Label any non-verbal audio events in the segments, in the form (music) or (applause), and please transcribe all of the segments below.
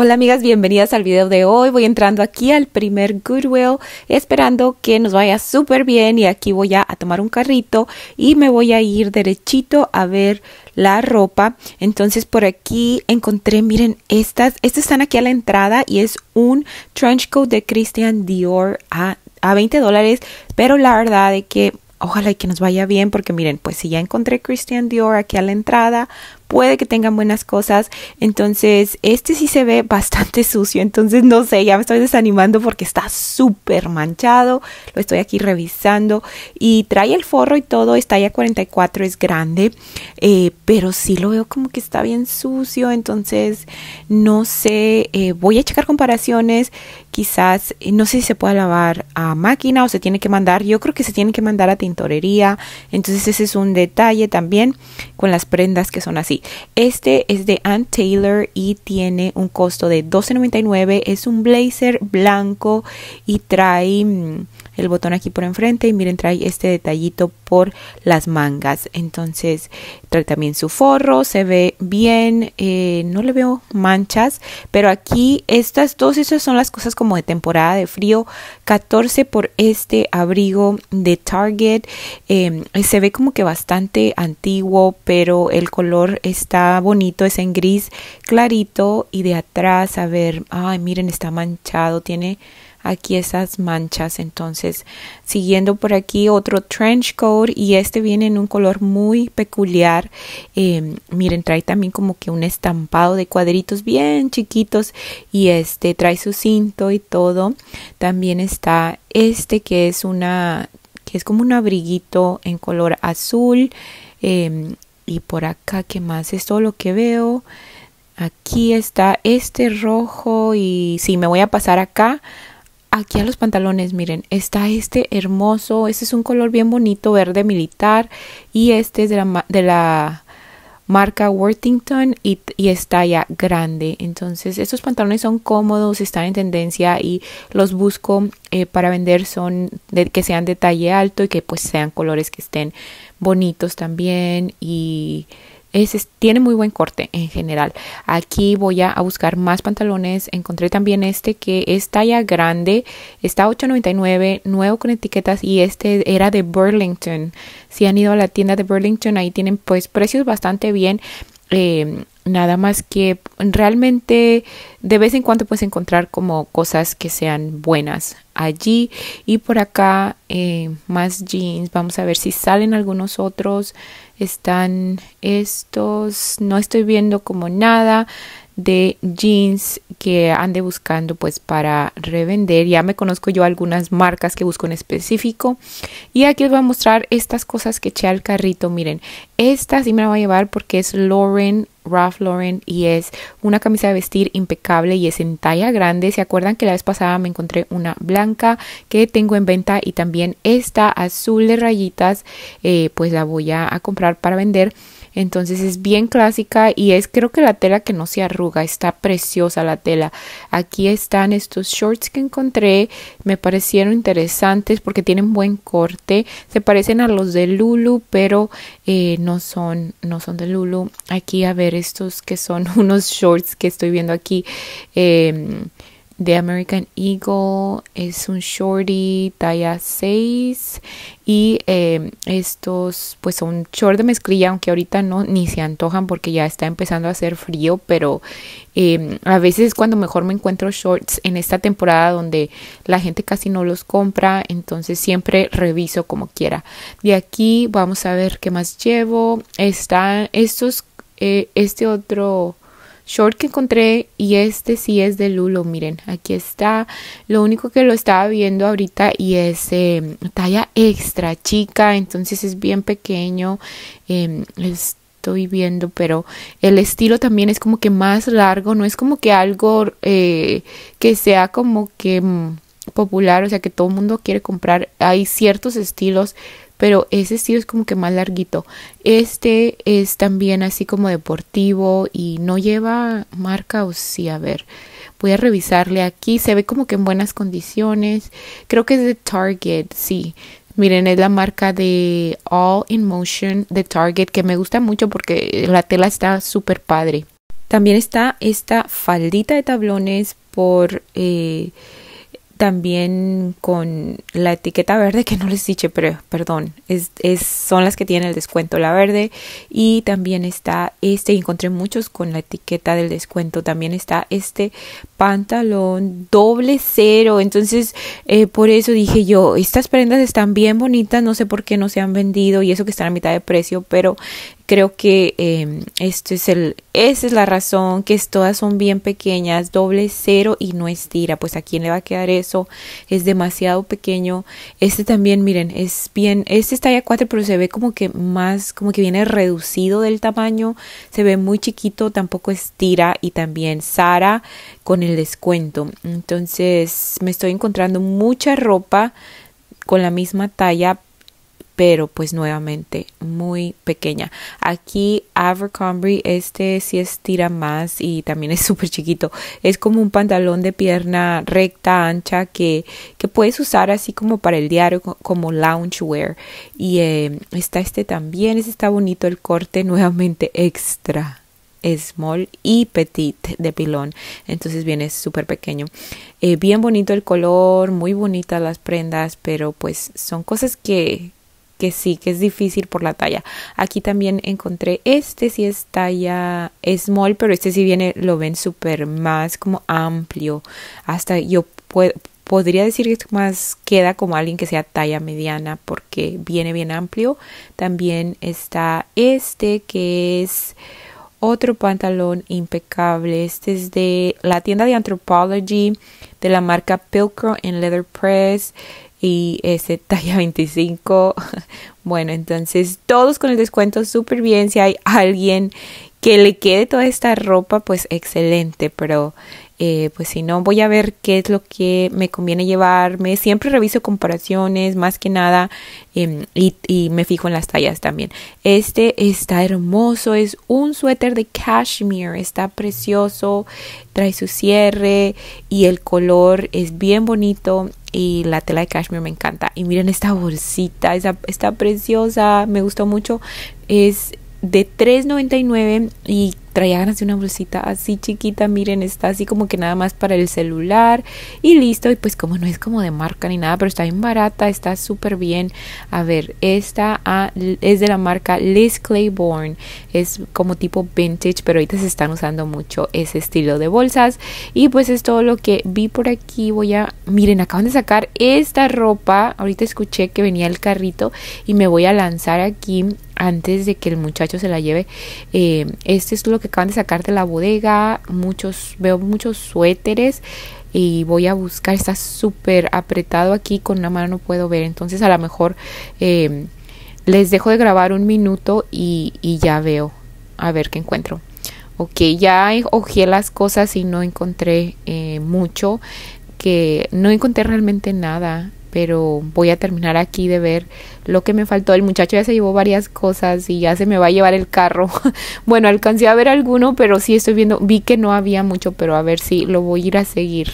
Hola amigas, bienvenidas al video de hoy. Voy entrando aquí al primer Goodwill esperando que nos vaya súper bien y aquí voy a, tomar un carrito y me voy a ir derechito a ver la ropa. Entonces por aquí encontré, miren, estas, estas están aquí a la entrada y es un trench coat de Christian Dior a, a 20 dólares, pero la verdad es que ojalá y que nos vaya bien porque miren, pues si ya encontré Christian Dior aquí a la entrada, puede que tengan buenas cosas. Entonces, este sí se ve (laughs) bastante sucio. Entonces, no sé, ya me estoy desanimando porque está súper manchado. Lo estoy aquí revisando. Y trae el forro y todo. Está ya 44, es grande. Eh, pero sí lo veo como que está bien sucio. Entonces, no sé. Eh, voy a checar comparaciones. Quizás, eh, no sé si se puede lavar a máquina o se tiene que mandar. Yo creo que se tiene que mandar a tintorería. Entonces, ese es un detalle también con las prendas que son así. Este es de Ann Taylor y tiene un costo de $12.99. Es un blazer blanco y trae mm, el botón aquí por enfrente y miren trae este detallito por las mangas. Entonces trae también su forro se ve bien eh, no le veo manchas pero aquí estas dos esas son las cosas como de temporada de frío. 14 por este abrigo de Target em, se ve como que bastante antiguo pero el color está bonito es en gris clarito y de atrás a ver ay miren está manchado tiene aquí esas manchas. Entonces, siguiendo por aquí otro trench coat y este viene en un color muy peculiar. Eh, miren, trae también como que un estampado de cuadritos bien chiquitos y este trae su cinto y todo. También está este que es una que es como un abriguito en color azul. Eh, y por acá, ¿qué más? Es todo lo que veo. Aquí está este rojo y sí, me voy a pasar acá aquí a los pantalones, miren, está este hermoso, este es un color bien bonito, verde militar, y este es de la, de la marca Worthington y, y, está ya grande. Entonces, estos pantalones son cómodos, están en tendencia y los busco eh, para vender, son de, que sean de talle alto y que pues sean colores que estén bonitos también y tiene muy buen corte en general. Aquí voy a, buscar más pantalones. Encontré también este que es talla grande. Está 8.99, nuevo con etiquetas y este era de Burlington. Si han ido a la tienda de Burlington, ahí tienen pues precios bastante bien. Eh, nada más que realmente de vez en cuando puedes encontrar como cosas que sean buenas allí. Y por acá eh, más jeans. Vamos a ver si salen algunos otros. Están estos. No estoy viendo como nada de jeans que ande buscando pues para revender. Ya me conozco yo algunas marcas que busco en específico. Y aquí les voy a mostrar estas cosas que eché al carrito. Miren, esta sí me la voy a llevar porque es Lauren, Ralph Lauren y es una camisa de vestir impecable y es en talla grande. ¿Se acuerdan que la vez pasada me encontré una blanca que tengo en venta y también esta azul de rayitas? Eh, pues la voy a comprar para vender. Entonces es bien clásica y es creo que la tela que no se arruga, está preciosa la tela. Aquí están estos shorts que encontré, me parecieron interesantes porque tienen buen corte, se parecen a los de Lulu, pero eh, no son no son de Lulu. Aquí a ver estos que son (laughs) unos shorts que estoy viendo aquí. Eh, de American Eagle es un shorty talla 6 y eh, estos pues son short de mezclilla aunque ahorita no ni se antojan porque ya está empezando a hacer frío pero eh, a veces cuando mejor me encuentro shorts en esta temporada donde la gente casi no los compra entonces siempre reviso como quiera. De aquí vamos a ver qué más llevo. Están estos eh, este otro short que encontré y este sí es de Lulo, miren, aquí está, lo único que lo estaba viendo ahorita y es em, talla extra chica, entonces es bien pequeño, eh, estoy viendo, pero el estilo también es como que más largo, no es como que algo eh, que sea como que mm, popular, o sea que todo el mundo quiere comprar, hay ciertos estilos pero ese estilo es como que más larguito. Este es también así como deportivo y no lleva marca o sí, a ver. Voy a revisarle aquí, se ve como que en buenas condiciones. Creo que es de Target, sí. Miren, es la marca de All in Motion de Target que me gusta mucho porque la tela está súper padre. También está esta faldita de tablones por eh, también con la etiqueta verde que no les dije, pero perdón, es, es, son las que tienen el descuento, la verde. Y también está este, encontré muchos con la etiqueta del descuento. También está este pantalón doble cero. Entonces, eh, por eso dije yo, estas prendas están bien bonitas, no sé por qué no se han vendido y eso que están a mitad de precio, pero creo que eh, esto es el, esa es la razón, que todas son bien pequeñas, doble cero y no estira, pues a quién le va a quedar eso, es demasiado pequeño, este también, miren, es bien, este está ya 4, pero se ve como que más, como que viene reducido del tamaño, se ve muy chiquito, tampoco estira. Y también Sara con el descuento, entonces me estoy encontrando mucha ropa con la misma talla pero pues nuevamente muy pequeña. Aquí Abercrombie, este sí estira más y también es (laughs) súper chiquito. Es como un pantalón de pierna recta, ancha, que, que puedes usar así como para el diario, como loungewear. Y eh, está este también, este está bonito el corte, nuevamente extra small y petit de pilón entonces viene súper pequeño eh, bien bonito el color muy bonitas las prendas pero pues son cosas que que sí, que es difícil por la talla. Aquí también encontré este, sí es talla small, pero este sí viene, lo ven súper más como amplio. Hasta yo podría decir que más queda como alguien que sea talla mediana porque viene bien amplio. También está este que es otro pantalón impecable. Este es de la tienda de Anthropology de la marca Pilcro en Leather Press y ese talla 25. (laughs) Bueno, entonces todos con el descuento súper bien. Si hay alguien que le quede toda esta ropa, pues excelente, pero eh, pues si no, voy a ver qué es lo que me conviene llevarme. Siempre reviso comparaciones, más que nada, em, y, me fijo en las tallas también. Este está hermoso, es un suéter de cashmere, está precioso, trae su cierre y el color es bien bonito y la tela de cashmere me encanta. Y miren esta bolsita, está preciosa, me gustó mucho. Es de 3.99 y traía ganas de una bolsita así chiquita, miren, está así como que nada más para el celular y listo, y pues como no es como de marca ni nada, pero está bien barata, está súper bien. A ver, esta ah, es de la marca Liz Claiborne, es como tipo vintage, pero ahorita se están usando mucho ese estilo de bolsas y pues es todo lo que vi por aquí, voy a, miren, acaban de sacar esta ropa, ahorita escuché que venía el carrito y me voy a lanzar aquí antes de que el muchacho se la lleve. Eh, este es lo que acaban de sacar de la bodega. Muchos, veo muchos suéteres y voy a buscar. Está súper apretado aquí, con una mano no puedo ver. Entonces a lo mejor eh, les dejo de grabar un minuto y, ya veo. A ver qué encuentro. Ok, ya ojeé las cosas y no encontré eh, mucho. Que no encontré realmente nada pero voy a terminar aquí de ver lo que me faltó. El muchacho ya se llevó varias cosas y ya se me va a llevar el carro. (laughs) bueno, alcancé a ver alguno, pero sí estoy viendo, vi que no había mucho, pero a ver si lo voy a ir a seguir.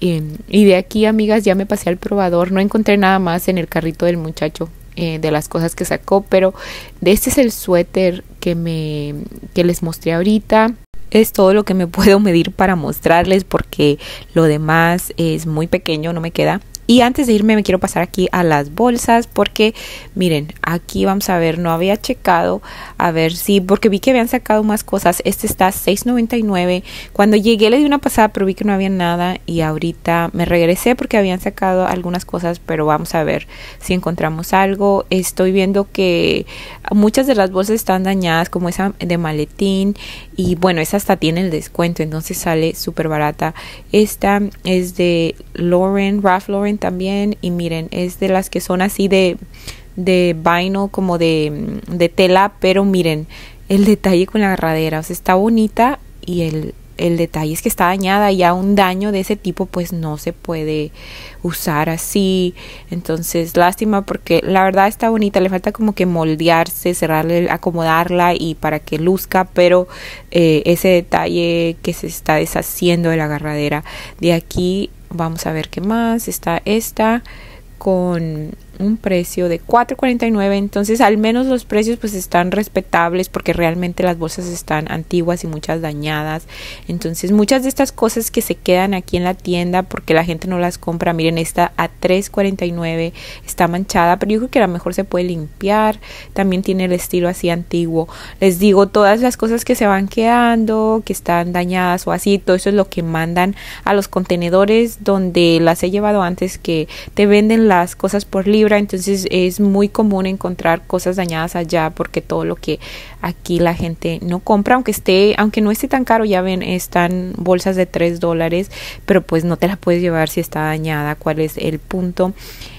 y de aquí, amigas, ya me pasé al probador. No encontré nada más en el carrito del muchacho eh, de las cosas que sacó, pero este es el suéter que me que les mostré ahorita es todo lo que me (laughs) puedo medir para mostrarles porque lo demás es muy pequeño, no me queda. Y antes de irme me quiero pasar aquí a las bolsas porque miren, aquí vamos a ver, no había checado a ver si, porque vi que habían sacado más cosas. Este está 6.99. Cuando llegué le di una pasada pero vi que no había nada y ahorita me regresé porque habían sacado algunas cosas, pero vamos a ver si encontramos algo. Estoy viendo que muchas de las bolsas están dañadas como esa de maletín y bueno, esa hasta tiene el descuento, entonces sale súper barata. Esta es de Lauren, Ralph Lauren también y miren, es de las que son así de, de vaino, como de, de tela, pero miren, el detalle con la agarradera, o sea, está bonita y el, el detalle es que está dañada y ya un daño de ese tipo pues no se puede usar así. Entonces lástima porque la verdad está bonita le falta como que moldearse cerrarle acomodarla y para que luzca pero eh, ese detalle que se está deshaciendo de la agarradera de aquí vamos a ver qué más. Está esta con un precio de 4.49 entonces al menos los precios pues están respetables porque realmente las bolsas están antiguas y muchas dañadas. Entonces muchas de estas cosas que se quedan aquí en la tienda porque la gente no las compra miren esta a 3.49 está manchada pero yo creo que a lo mejor se puede limpiar también tiene el estilo así antiguo. Les digo todas las cosas que se van quedando que están dañadas o así todo eso es lo que mandan a los contenedores donde las he llevado antes que te venden las cosas por entonces es muy común encontrar cosas dañadas allá porque todo lo que aquí la gente no compra, aunque esté, aunque no esté tan caro, ya ven, están bolsas de 3 dólares, pero pues no te la puedes llevar si está dañada, cuál es el punto.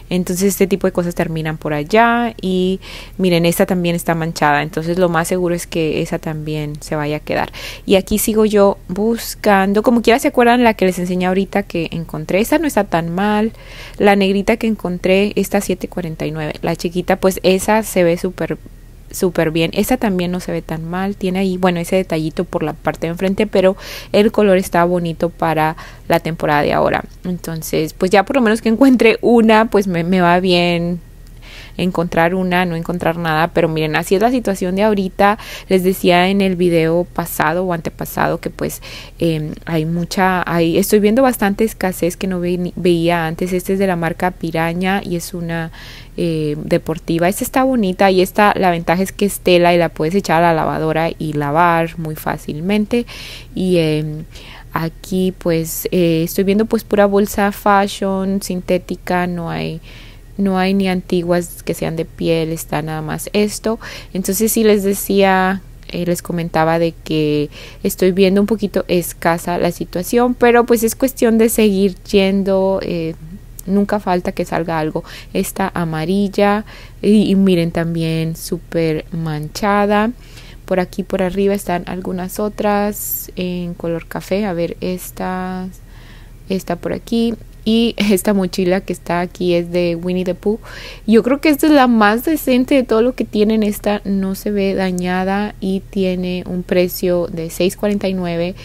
Entonces este tipo de cosas terminan por allá y miren, esta también está manchada, entonces lo más seguro es que esa también se vaya a quedar. Y aquí sigo yo buscando, como quiera se acuerdan la que les enseñé ahorita que encontré, esta no está tan mal, la negrita que encontré está 7.49, la chiquita pues esa se ve súper súper bien. Esta también no se ve tan mal. Tiene ahí, bueno, ese detallito por la parte de enfrente, pero el color está bonito para la temporada de ahora. Entonces, pues ya por lo menos que encuentre una, pues me, me va bien encontrar una, no encontrar nada, pero miren, así es la situación de ahorita. Les decía en el video pasado o antepasado que pues em, hay mucha, hay, estoy viendo bastante escasez que no veía antes. Este es de la marca Piraña y es una eh, deportiva. Esta está bonita y esta, la ventaja es que es tela y la puedes echar a la lavadora y lavar muy fácilmente. Y em, aquí pues eh, estoy viendo pues pura bolsa fashion sintética, no hay no hay ni antiguas que sean de piel, está nada más esto. Entonces sí les decía, eh, les comentaba de que estoy viendo un poquito escasa la situación, pero pues es cuestión de seguir yendo. Eh, nunca falta que salga algo. Esta amarilla y, miren también súper manchada. Por aquí por arriba están algunas otras en color café. A ver, esta, esta por aquí y esta mochila que está aquí es de Winnie the Pooh. Yo creo que esta es la más decente de todo lo que tienen. Esta no se ve dañada y tiene un precio de 6.49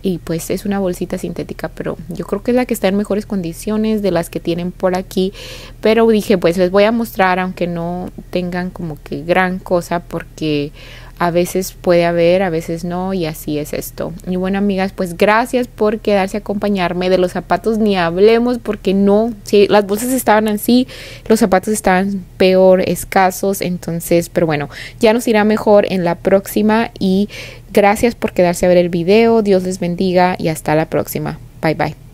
y pues es una bolsita sintética, pero yo creo que es la que está en mejores condiciones de las que tienen por aquí. Pero dije, pues les voy a mostrar aunque no tengan como que gran cosa porque a veces puede haber, a veces no, y así es esto. Y bueno, amigas, pues gracias por quedarse a acompañarme. De los zapatos ni hablemos, porque no, si las bolsas estaban así, los zapatos estaban peor, escasos, entonces, pero bueno, ya nos irá mejor en la próxima. Y gracias por quedarse a ver el video. Dios les bendiga y hasta la próxima. Bye bye.